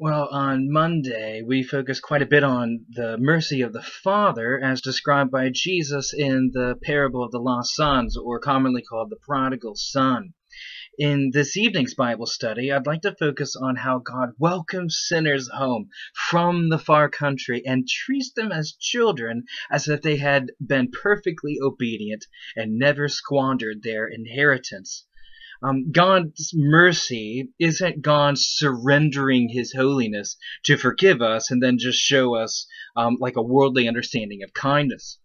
Well, on Monday, we focused quite a bit on the mercy of the Father as described by Jesus in the parable of the lost sons, or commonly called the prodigal son. In this evening's Bible study, I'd like to focus on how God welcomes sinners home from the far country and treats them as children as if they had been perfectly obedient and never squandered their inheritance. Um, God's mercy isn't God surrendering his holiness to forgive us and then just show us um, like a worldly understanding of kindness.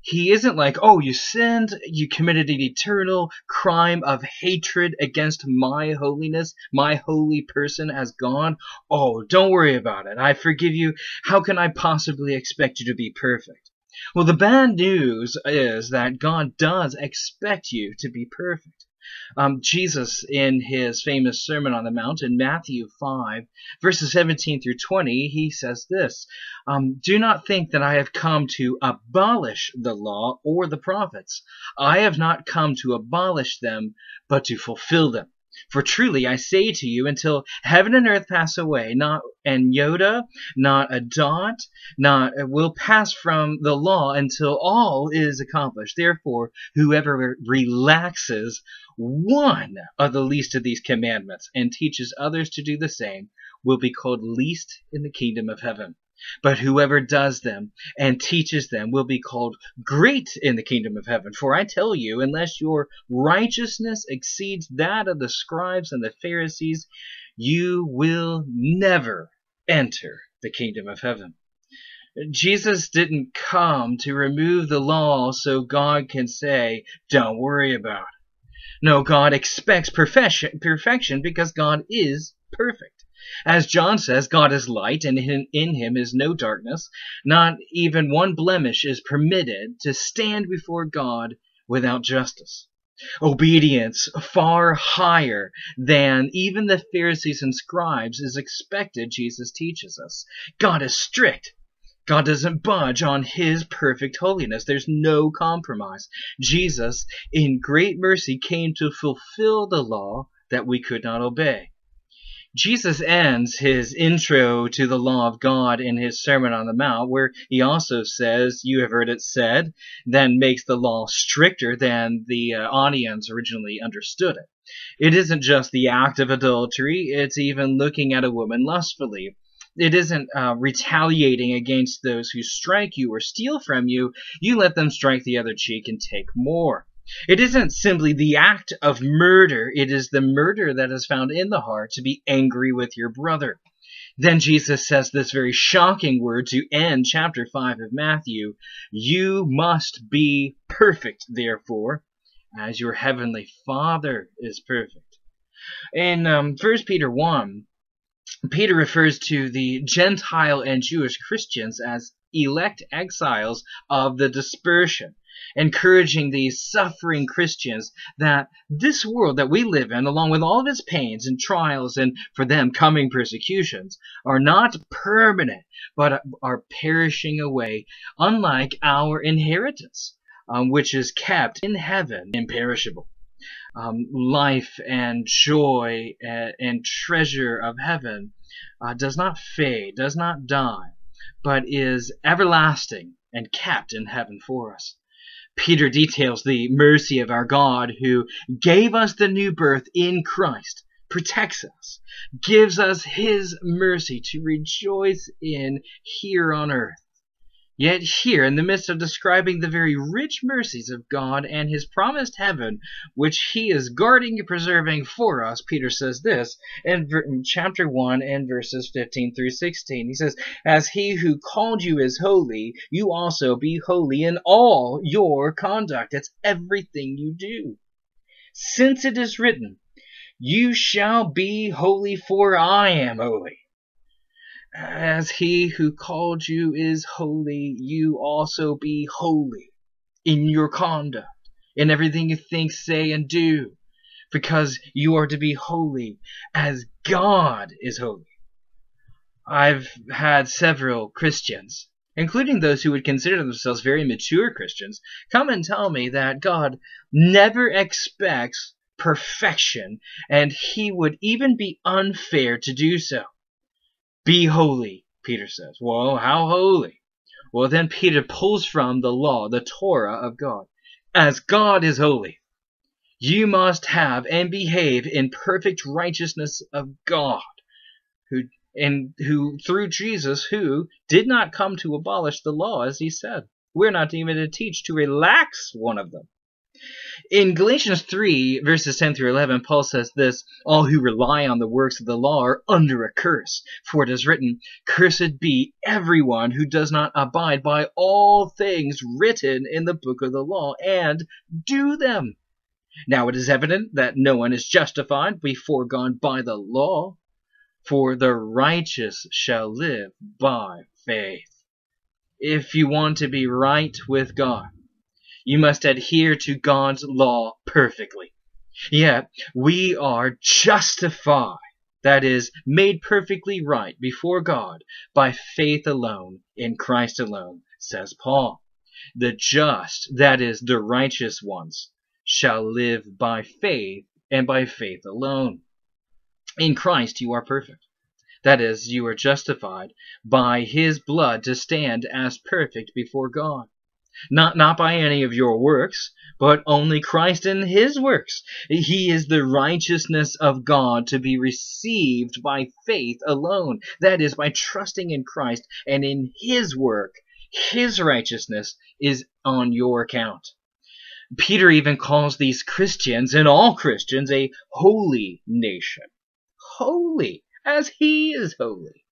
He isn't like, oh, you sinned, you committed an eternal crime of hatred against my holiness, my holy person as God. Oh, don't worry about it. I forgive you. How can I possibly expect you to be perfect? Well, the bad news is that God does expect you to be perfect. Um, Jesus, in his famous Sermon on the Mount in Matthew 5, verses 17 through 20, he says this um, Do not think that I have come to abolish the law or the prophets. I have not come to abolish them, but to fulfill them. For truly I say to you, until heaven and earth pass away, not an iota, not a dot, not will pass from the law until all is accomplished. Therefore, whoever relaxes one of the least of these commandments and teaches others to do the same will be called least in the kingdom of heaven. But whoever does them and teaches them will be called great in the kingdom of heaven. For I tell you, unless your righteousness exceeds that of the scribes and the Pharisees, you will never enter the kingdom of heaven. Jesus didn't come to remove the law so God can say, don't worry about it. No, God expects perfection, perfection because God is perfect. As John says, God is light, and in him is no darkness. Not even one blemish is permitted to stand before God without justice. Obedience far higher than even the Pharisees and scribes is expected, Jesus teaches us. God is strict. God doesn't budge on his perfect holiness. There's no compromise. Jesus, in great mercy, came to fulfill the law that we could not obey. Jesus ends his intro to the law of God in his Sermon on the Mount, where he also says, You have heard it said, then makes the law stricter than the uh, audience originally understood it. It isn't just the act of adultery, it's even looking at a woman lustfully. It isn't uh, retaliating against those who strike you or steal from you. You let them strike the other cheek and take more. It isn't simply the act of murder, it is the murder that is found in the heart to be angry with your brother. Then Jesus says this very shocking word to end chapter 5 of Matthew You must be perfect, therefore, as your heavenly Father is perfect. In um, 1 Peter 1, Peter refers to the Gentile and Jewish Christians as elect exiles of the dispersion encouraging these suffering Christians that this world that we live in, along with all of its pains and trials and for them coming persecutions, are not permanent, but are perishing away, unlike our inheritance, um, which is kept in heaven imperishable. Um, life and joy and, and, treasure of heaven uh, does not fade, does not die, but is everlasting and kept in heaven for us. Peter details the mercy of our God who gave us the new birth in Christ, protects us, gives us his mercy to rejoice in here on earth. Yet here, in the midst of describing the very rich mercies of God and his promised heaven, which he is guarding and preserving for us, Peter says this in, chapter 1 and verses 15 through 16. He says, As he who called you is holy, you also be holy in all your conduct. It's everything you do. Since it is written, You shall be holy, for I am holy. As he who called you is holy, you also be holy in your conduct, in everything you think, say, and do, because you are to be holy as God is holy. I've had several Christians, including those who would consider themselves very mature Christians, come and tell me that God never expects perfection and he would even be unfair to do so. Be holy, Peter says. Well, how holy? Well, then Peter pulls from the law, the Torah of God. As God is holy, you must have and behave in perfect righteousness of God, who and who through Jesus, who did not come to abolish the law, as he said. We're not even to teach to relax one of them. In Galatians 3, verses 10 through 11, Paul says this All who rely on the works of the law are under a curse. For it is written, Cursed be everyone who does not abide by all things written in the book of the law and do them. Now it is evident that no one is justified before God by the law, for the righteous shall live by faith. If you want to be right with God, you must adhere to God's law perfectly. Yet we are justified, that is, made perfectly right before God by faith alone, in Christ alone, says Paul. The just, that is, the righteous ones, shall live by faith and by faith alone. In Christ you are perfect. That is, you are justified by his blood to stand as perfect before God. Not, not by any of your works, but only Christ and his works. He is the righteousness of God to be received by faith alone. That is, by trusting in Christ and in his work. His righteousness is on your account. Peter even calls these Christians and all Christians a holy nation. Holy, as he is holy.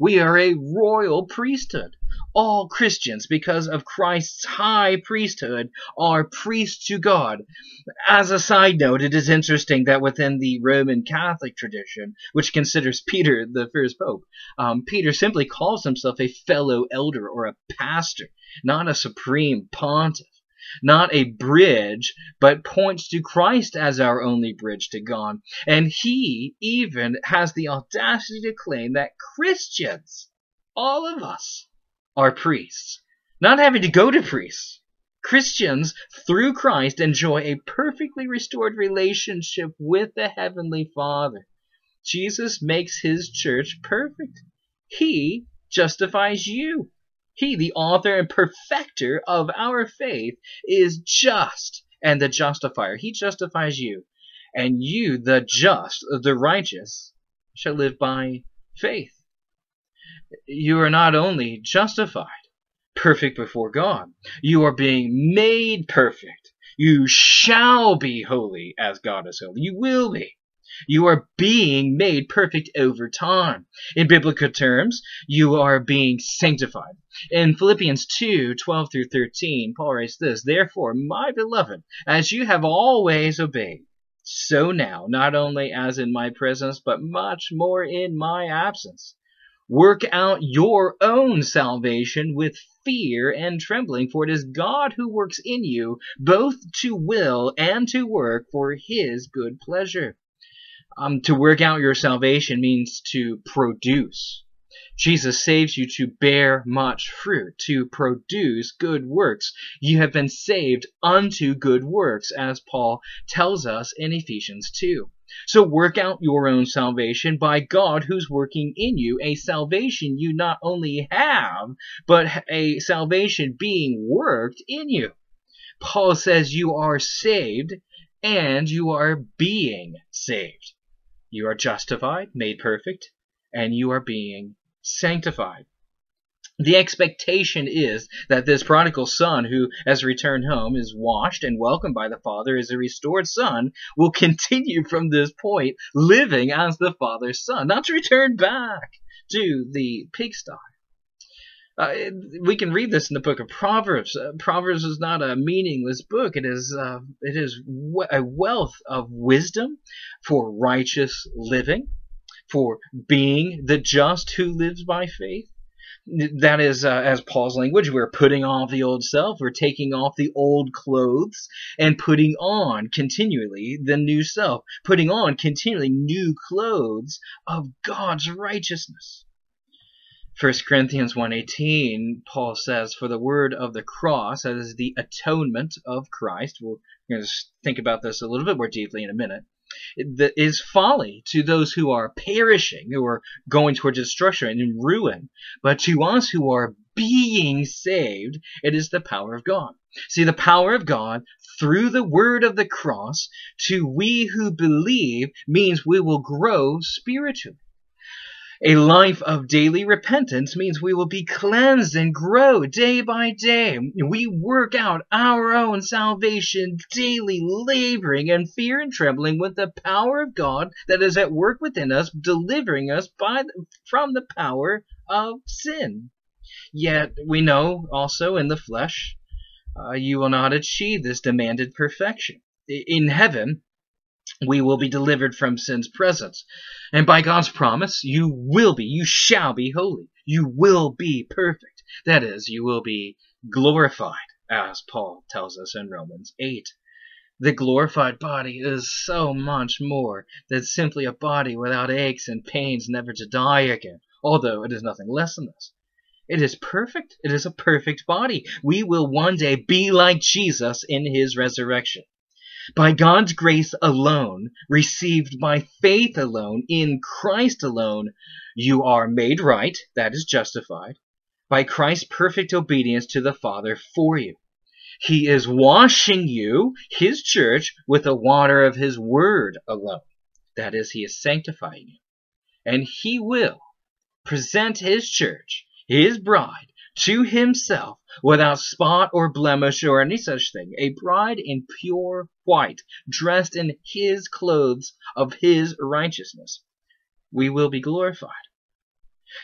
We are a royal priesthood. All Christians, because of Christ's high priesthood, are priests to God. As a side note, it is interesting that within the Roman Catholic tradition, which considers Peter the first pope, um, Peter simply calls himself a fellow elder or a pastor, not a supreme pontiff not a bridge, but points to Christ as our only bridge to God. And he even has the audacity to claim that Christians, all of us, are priests, not having to go to priests. Christians, through Christ, enjoy a perfectly restored relationship with the Heavenly Father. Jesus makes his church perfect. He justifies you. He, the author and perfecter of our faith, is just and the justifier. He justifies you. And you, the just, the righteous, shall live by faith. You are not only justified, perfect before God, you are being made perfect. You shall be holy as God is holy. You will be. You are being made perfect over time. In biblical terms, you are being sanctified. In Philippians 2 12 through 13, Paul writes this Therefore, my beloved, as you have always obeyed, so now, not only as in my presence, but much more in my absence, work out your own salvation with fear and trembling, for it is God who works in you both to will and to work for his good pleasure. Um, to work out your salvation means to produce. Jesus saves you to bear much fruit, to produce good works. You have been saved unto good works, as Paul tells us in Ephesians 2. So work out your own salvation by God who's working in you, a salvation you not only have, but a salvation being worked in you. Paul says you are saved and you are being saved. You are justified, made perfect, and you are being sanctified. The expectation is that this prodigal son who has returned home is washed and welcomed by the father as a restored son will continue from this point living as the father's son, not to return back to the pigsty. Uh, we can read this in the book of Proverbs. Uh, Proverbs is not a meaningless book. It is uh, it is a wealth of wisdom for righteous living, for being the just who lives by faith. That is, uh, as Paul's language, we're putting off the old self, we're taking off the old clothes, and putting on continually the new self, putting on continually new clothes of God's righteousness. 1 Corinthians 1.18, Paul says, For the word of the cross, that is the atonement of Christ, we're going to think about this a little bit more deeply in a minute. That is folly to those who are perishing, who are going towards destruction and ruin. But to us who are being saved, it is the power of God. See, the power of God through the word of the cross to we who believe means we will grow spiritually. A life of daily repentance means we will be cleansed and grow day by day. We work out our own salvation daily, laboring in fear and trembling with the power of God that is at work within us, delivering us by, from the power of sin. Yet we know also in the flesh, uh, you will not achieve this demanded perfection. In heaven, we will be delivered from sin's presence. And by God's promise, you will be, you shall be holy. You will be perfect. That is, you will be glorified, as Paul tells us in Romans 8. The glorified body is so much more than simply a body without aches and pains never to die again, although it is nothing less than this. It is perfect. It is a perfect body. We will one day be like Jesus in his resurrection by God's grace alone, received by faith alone, in Christ alone, you are made right, that is justified, by Christ's perfect obedience to the Father for you. He is washing you, his church, with the water of his word alone. That is, he is sanctifying you. And he will present his church, his bride, to himself without spot or blemish or any such thing, a bride in pure white, dressed in his clothes of his righteousness. We will be glorified.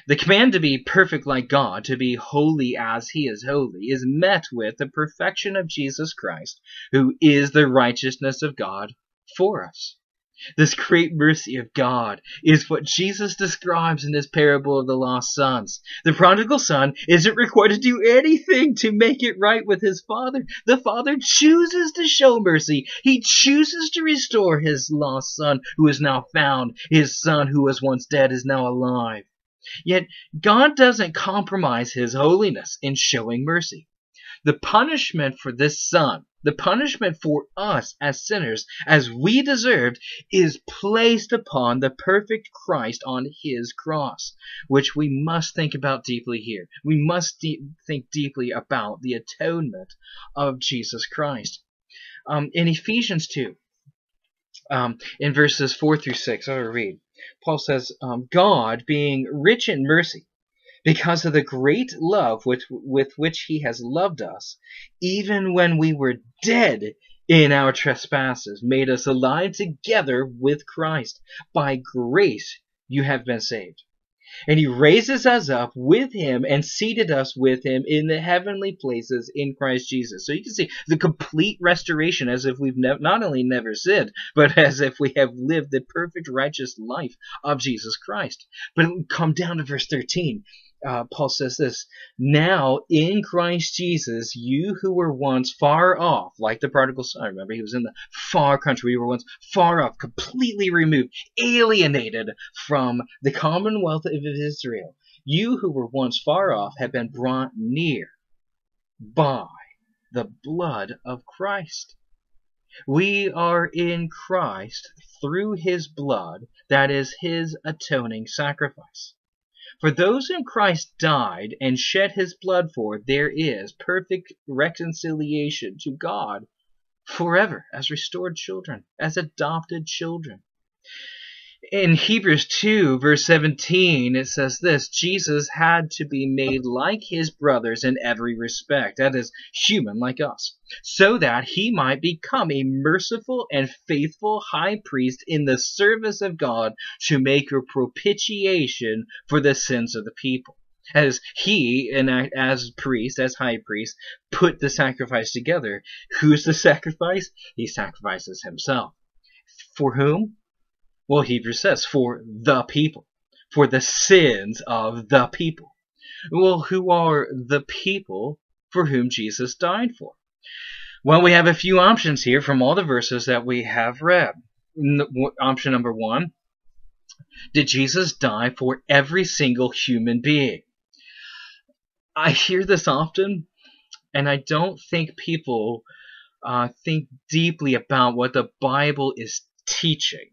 The command to be perfect like God, to be holy as he is holy, is met with the perfection of Jesus Christ, who is the righteousness of God for us. This great mercy of God is what Jesus describes in this parable of the lost sons. The prodigal son isn't required to do anything to make it right with his father. The father chooses to show mercy. He chooses to restore his lost son who is now found. His son who was once dead is now alive. Yet God doesn't compromise his holiness in showing mercy. The punishment for this son the punishment for us as sinners, as we deserved, is placed upon the perfect Christ on his cross, which we must think about deeply here. We must de think deeply about the atonement of Jesus Christ. Um, in Ephesians 2, um, in verses 4 through 6, I'll read. Paul says, um, God, being rich in mercy, because of the great love with, with which he has loved us, even when we were dead in our trespasses, made us alive together with Christ. By grace you have been saved. And he raises us up with him and seated us with him in the heavenly places in Christ Jesus. So you can see the complete restoration as if we've not only never sinned, but as if we have lived the perfect righteous life of Jesus Christ. But come down to verse 13 uh, Paul says this Now in Christ Jesus, you who were once far off, like the prodigal son, remember he was in the far country, we were once far off, completely removed, alienated from the commonwealth of Israel. You who were once far off have been brought near by the blood of Christ. We are in Christ through his blood, that is his atoning sacrifice. For those whom Christ died and shed his blood for, there is perfect reconciliation to God forever as restored children, as adopted children in Hebrews 2, verse 17, it says this Jesus had to be made like his brothers in every respect, that is, human like us, so that he might become a merciful and faithful high priest in the service of God to make a propitiation for the sins of the people. As he, and as priest, as high priest, put the sacrifice together, who's the sacrifice? He sacrifices himself. For whom? Well, Hebrews says, for the people, for the sins of the people. Well, who are the people for whom Jesus died for? Well, we have a few options here from all the verses that we have read. Option number one Did Jesus die for every single human being? I hear this often, and I don't think people uh, think deeply about what the Bible is teaching.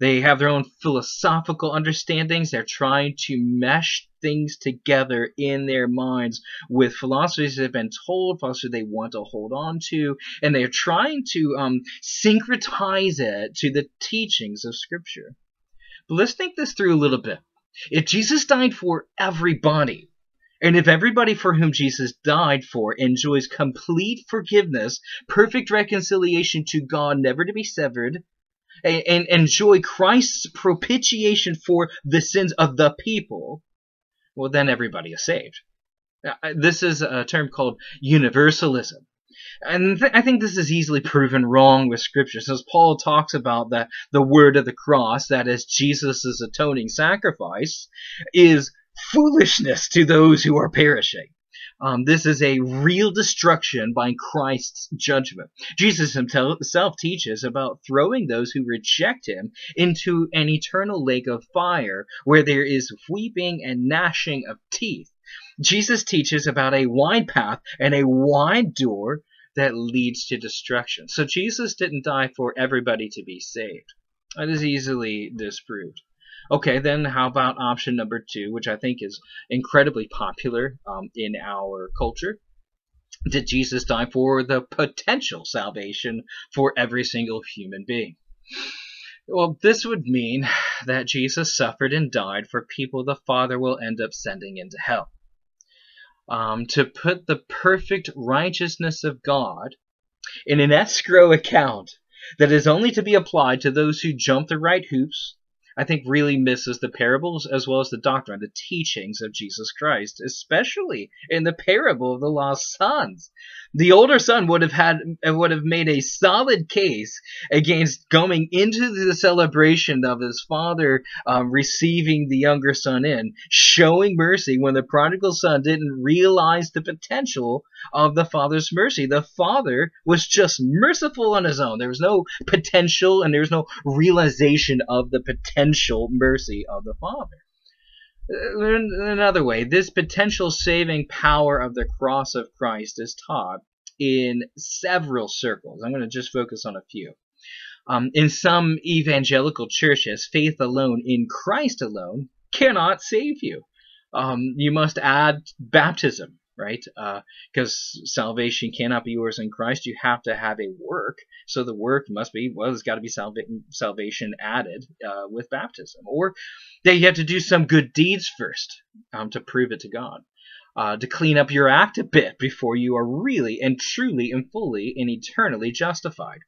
They have their own philosophical understandings. They're trying to mesh things together in their minds with philosophies they've been told, philosophy they want to hold on to, and they're trying to um, syncretize it to the teachings of Scripture. But let's think this through a little bit. If Jesus died for everybody, and if everybody for whom Jesus died for enjoys complete forgiveness, perfect reconciliation to God, never to be severed, and, and enjoy Christ's propitiation for the sins of the people, well, then everybody is saved. Uh, this is a term called universalism. And th- I think this is easily proven wrong with Scripture, since Paul talks about that the word of the cross, that is Jesus' atoning sacrifice, is foolishness to those who are perishing. Um, this is a real destruction by Christ's judgment. Jesus himself teaches about throwing those who reject him into an eternal lake of fire where there is weeping and gnashing of teeth. Jesus teaches about a wide path and a wide door that leads to destruction. So Jesus didn't die for everybody to be saved. That is easily disproved. Okay, then how about option number two, which I think is incredibly popular um, in our culture? Did Jesus die for the potential salvation for every single human being? Well, this would mean that Jesus suffered and died for people the Father will end up sending into hell. Um, to put the perfect righteousness of God in an escrow account that is only to be applied to those who jump the right hoops, I think really misses the parables as well as the doctrine, the teachings of Jesus Christ, especially in the parable of the lost sons. The older son would have had would have made a solid case against going into the celebration of his father um, receiving the younger son in, showing mercy when the prodigal son didn't realize the potential of the father's mercy. The father was just merciful on his own. There was no potential and there was no realization of the potential mercy of the father. Another way, this potential saving power of the cross of Christ is taught in several circles. I'm going to just focus on a few. Um, in some evangelical churches, faith alone in Christ alone cannot save you. Um, you must add baptism right? Because uh, salvation cannot be yours in Christ. You have to have a work. So the work must be, well, there's got to be salva- salvation added uh, with baptism. Or that you have to do some good deeds first um, to prove it to God. Uh, to clean up your act a bit before you are really and truly and fully and eternally justified.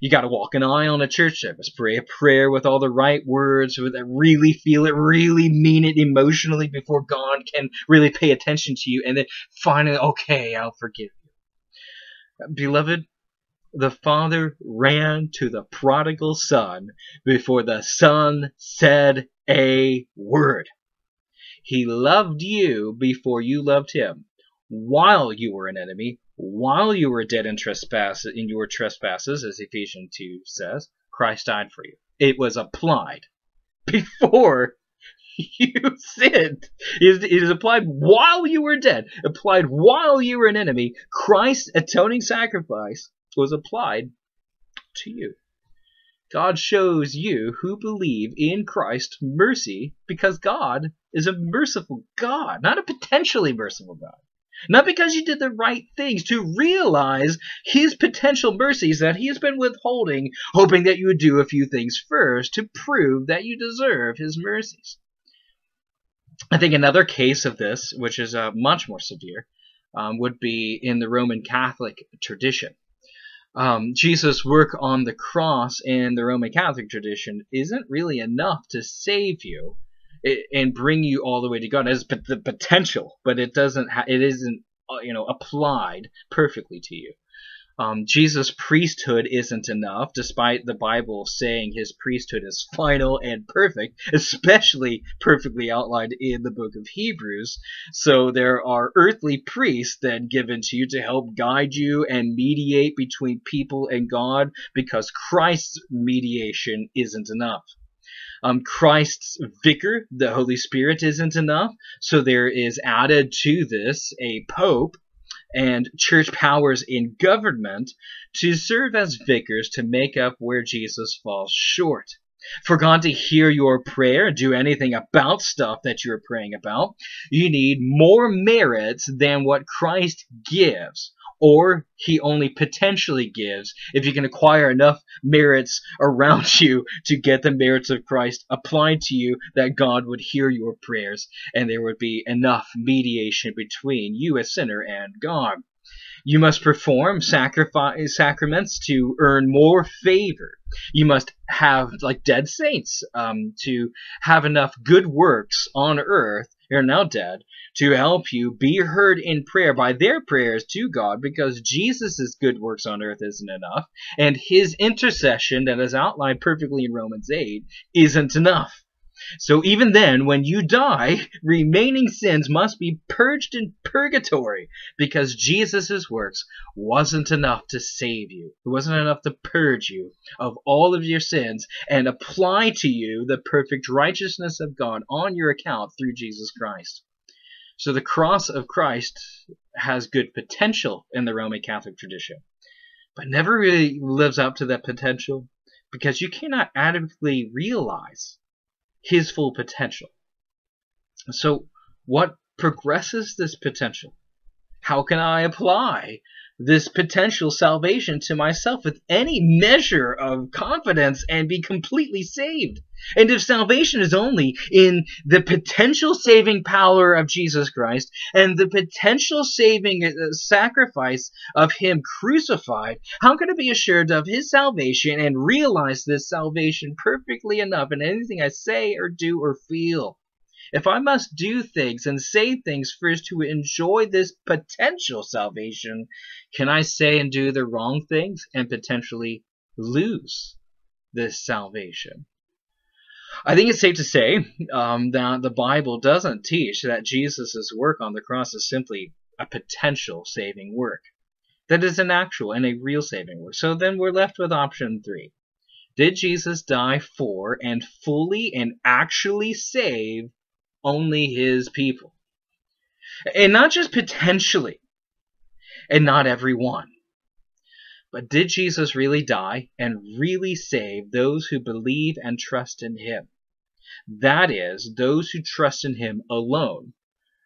You got to walk an aisle in a church service, pray a prayer with all the right words, that really feel it, really mean it emotionally before God can really pay attention to you, and then finally, okay, I'll forgive you. Beloved, the father ran to the prodigal son before the son said a word. He loved you before you loved him. While you were an enemy, while you were dead in trespass in your trespasses, as Ephesians 2 says, Christ died for you. It was applied before you sinned. It is applied while you were dead, applied while you were an enemy. Christ's atoning sacrifice was applied to you. God shows you who believe in Christ mercy because God is a merciful God, not a potentially merciful God. Not because you did the right things, to realize his potential mercies that he has been withholding, hoping that you would do a few things first to prove that you deserve his mercies. I think another case of this, which is uh, much more severe, um, would be in the Roman Catholic tradition. Um, Jesus' work on the cross in the Roman Catholic tradition isn't really enough to save you and bring you all the way to God. It has the potential, but it doesn't. Ha- it isn't uh, you know applied perfectly to you. Um, Jesus' priesthood isn't enough, despite the Bible saying his priesthood is final and perfect, especially perfectly outlined in the book of Hebrews. So there are earthly priests then given to you to help guide you and mediate between people and God, because Christ's mediation isn't enough. Um, Christ's vicar, the Holy Spirit, isn't enough. So there is added to this a pope and church powers in government to serve as vicars to make up where Jesus falls short. For God to hear your prayer, and do anything about stuff that you're praying about, you need more merits than what Christ gives or he only potentially gives if you can acquire enough merits around you to get the merits of Christ applied to you that God would hear your prayers and there would be enough mediation between you, a sinner, and God. You must perform sacrifice sacraments to earn more favor. You must have like dead saints um, to have enough good works on earth. You're now dead to help you be heard in prayer by their prayers to God because Jesus' good works on earth isn't enough, and his intercession that is outlined perfectly in Romans 8 isn't enough. So even then, when you die, remaining sins must be purged in purgatory because Jesus' works wasn't enough to save you. It wasn't enough to purge you of all of your sins and apply to you the perfect righteousness of God on your account through Jesus Christ. So the cross of Christ has good potential in the Roman Catholic tradition, but never really lives up to that potential because you cannot adequately realize his full potential. So what progresses this potential? How can I apply this potential salvation to myself with any measure of confidence and be completely saved. And if salvation is only in the potential saving power of Jesus Christ and the potential saving uh, sacrifice of Him crucified, how can I be assured of His salvation and realize this salvation perfectly enough in anything I say or do or feel? If I must do things and say things first to enjoy this potential salvation, can I say and do the wrong things and potentially lose this salvation? I think it's safe to say um, that the Bible doesn't teach that Jesus' work on the cross is simply a potential saving work. That is an actual and a real saving work. So then we're left with option three. Did Jesus die for and fully and actually save only his people. And not just potentially, and not everyone. But did Jesus really die and really save those who believe and trust in him? That is, those who trust in him alone.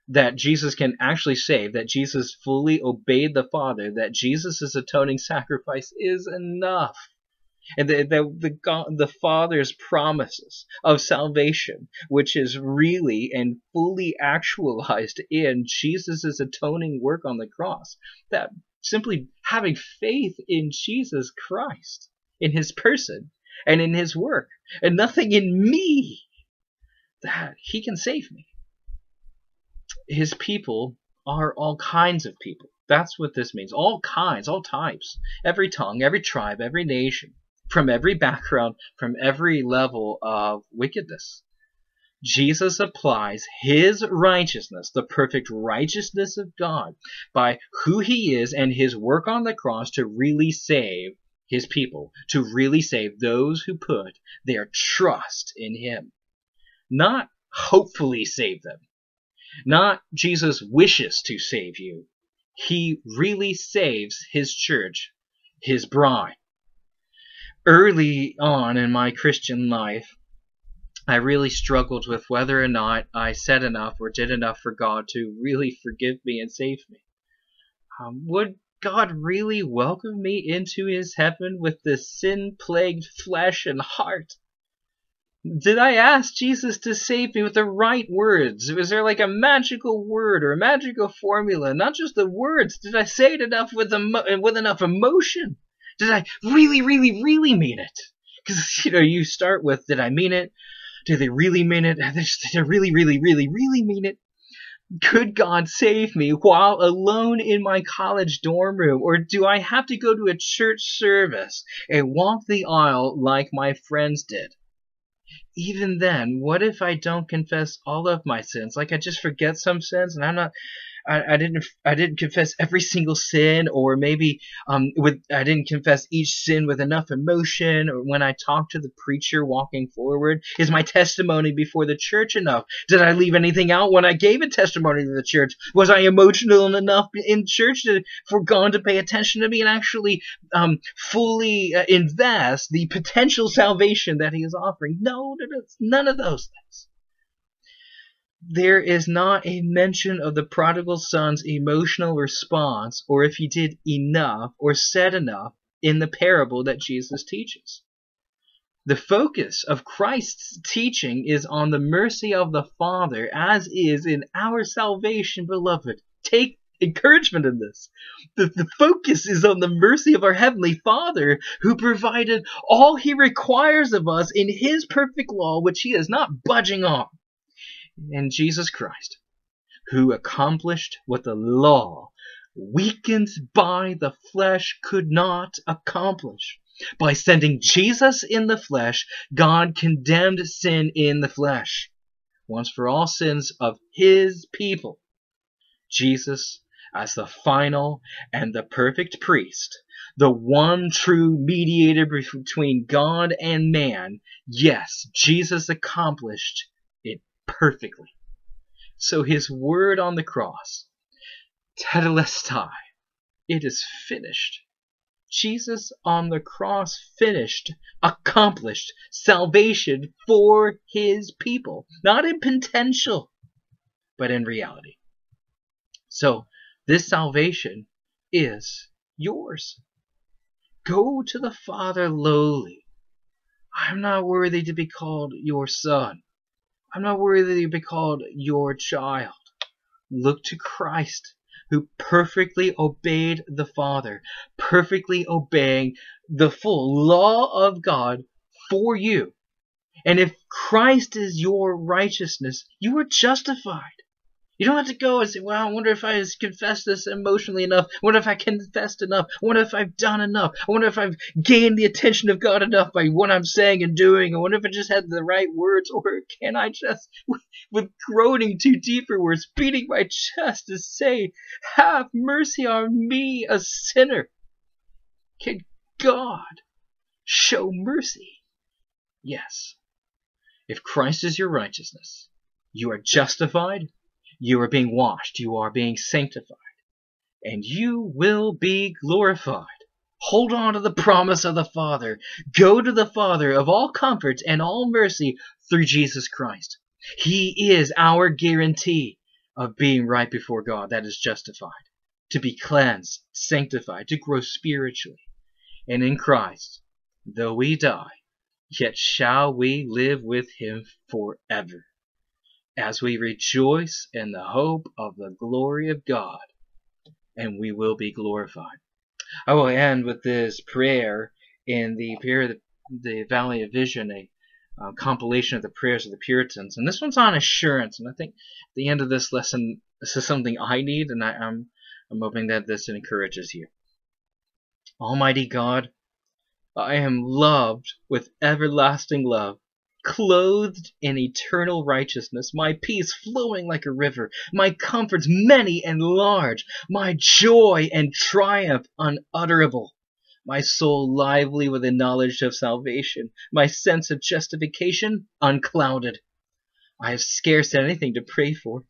That Jesus can actually save, that Jesus fully obeyed the Father, that Jesus' atoning sacrifice is enough and the, the, the, God, the Father's promises of salvation, which is really and fully actualized in Jesus' atoning work on the cross. That simply having faith in Jesus Christ, in his person, and in his work, and nothing in me, that he can save me. His people are all kinds of people. That's what this means. All kinds, all types, every tongue, every tribe, every nation from every background, from every level of wickedness. Jesus applies his righteousness, the perfect righteousness of God, by who he is and his work on the cross to really save his people, to really save those who put their trust in him. Not hopefully save them. Not Jesus wishes to save you. He really saves his church, his bride early on in my Christian life, I really struggled with whether or not I said enough or did enough for God to really forgive me and save me. Um, would God really welcome me into his heaven with this sin plagued flesh and heart? Did I ask Jesus to save me with the right words? Was there like a magical word or a magical formula? Not just the words. Did I say it enough with, emo- with enough emotion? Did I really, really, really mean it? Because, you know, you start with, did I mean it? Did they really mean it? Did they really, really, really, really mean it? Could God save me while alone in my college dorm room? Or do I have to go to a church service and walk the aisle like my friends did? Even then, what if I don't confess all of my sins? Like I just forget some sins and I'm not I, I didn't I didn't confess every single sin, or maybe um, with I didn't confess each sin with enough emotion, or when I talked to the preacher walking forward, is my testimony before the church enough? Did I leave anything out when I gave a testimony to the church? Was I emotional enough in church to, for God to pay attention to me and actually um, fully uh, invest the potential salvation that He is offering? No, none of those things there is not a mention of the prodigal son's emotional response, or if he did enough or said enough in the parable that Jesus teaches. The focus of Christ's teaching is on the mercy of the Father, as is in our salvation, beloved. Take encouragement in this. The, the focus is on the mercy of our Heavenly Father, who provided all He requires of us in His perfect law, which He is not budging on in Jesus Christ, who accomplished what the law, weakened by the flesh, could not accomplish. By sending Jesus in the flesh, God condemned sin in the flesh, once for all sins of his people. Jesus, as the final and the perfect priest, the one true mediator between God and man, yes, Jesus accomplished perfectly. So his word on the cross, tetelestai, it is finished. Jesus on the cross finished, accomplished salvation for his people, not in potential, but in reality. So this salvation is yours. Go to the Father lowly. I'm not worthy to be called your son. I'm not worried worthy to be called your child. Look to Christ, who perfectly obeyed the Father, perfectly obeying the full law of God for you. And if Christ is your righteousness, you are justified. You don't have to go and say, well, I wonder if I have confessed this emotionally enough. I wonder if I confessed enough. I wonder if I've done enough. I wonder if I've gained the attention of God enough by what I'm saying and doing. I wonder if I just had the right words. Or can I just, with groaning too deep for words, beating my chest to say, have mercy on me, a sinner? Can God show mercy? Yes. If Christ is your righteousness, you are justified you are being washed. You are being sanctified. And you will be glorified. Hold on to the promise of the Father. Go to the Father of all comfort and all mercy through Jesus Christ. He is our guarantee of being right before God, that is justified, to be cleansed, sanctified, to grow spiritually. And in Christ, though we die, yet shall we live with him forever as we rejoice in the hope of the glory of God, and we will be glorified. I will end with this prayer in the prayer the Valley of Vision, a uh, compilation of the prayers of the Puritans, and this one's on assurance. And I think at the end of this lesson, this is something I need, and I, I'm I'm hoping that this encourages you. Almighty God, I am loved with everlasting love clothed in eternal righteousness, my peace flowing like a river, my comforts many and large, my joy and triumph unutterable, my soul lively with the knowledge of salvation, my sense of justification unclouded. I have scarce anything to pray for,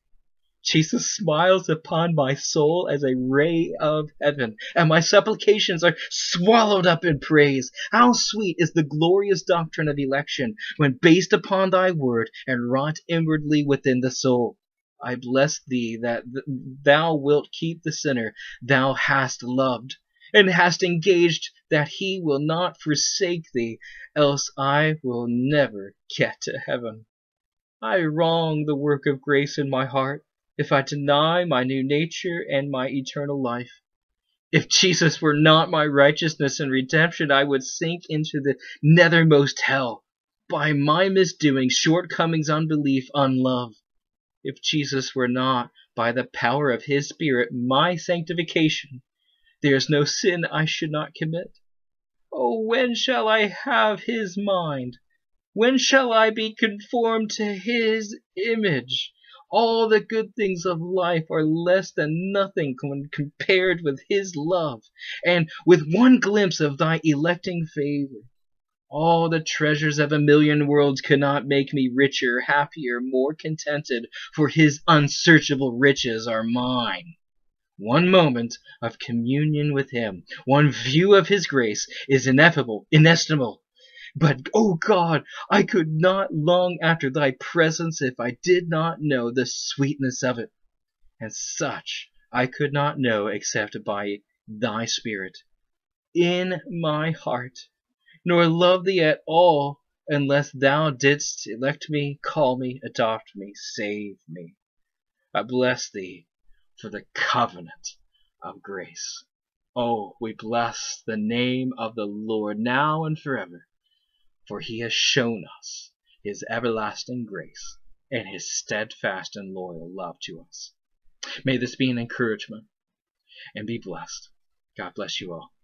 Jesus smiles upon my soul as a ray of heaven, and my supplications are swallowed up in praise. How sweet is the glorious doctrine of election, when based upon thy word and wrought inwardly within the soul. I bless thee that thou wilt keep the sinner thou hast loved, and hast engaged that he will not forsake thee, else I will never get to heaven. I wrong the work of grace in my heart if I deny my new nature and my eternal life. If Jesus were not my righteousness and redemption, I would sink into the nethermost hell by my misdoings, shortcomings, unbelief, unlove. If Jesus were not, by the power of his Spirit, my sanctification, there is no sin I should not commit. Oh, when shall I have his mind? When shall I be conformed to his image? All the good things of life are less than nothing when compared with His love, and with one glimpse of thy electing favor. All the treasures of a million worlds could not make me richer, happier, more contented, for His unsearchable riches are mine. One moment of communion with Him, one view of His grace, is ineffable, inestimable. But, O God, I could not long after thy presence if I did not know the sweetness of it. And such I could not know except by thy Spirit in my heart, nor love thee at all unless thou didst elect me, call me, adopt me, save me. I bless thee for the covenant of grace. Oh, we bless the name of the Lord now and forever for he has shown us his everlasting grace and his steadfast and loyal love to us. May this be an encouragement and be blessed. God bless you all.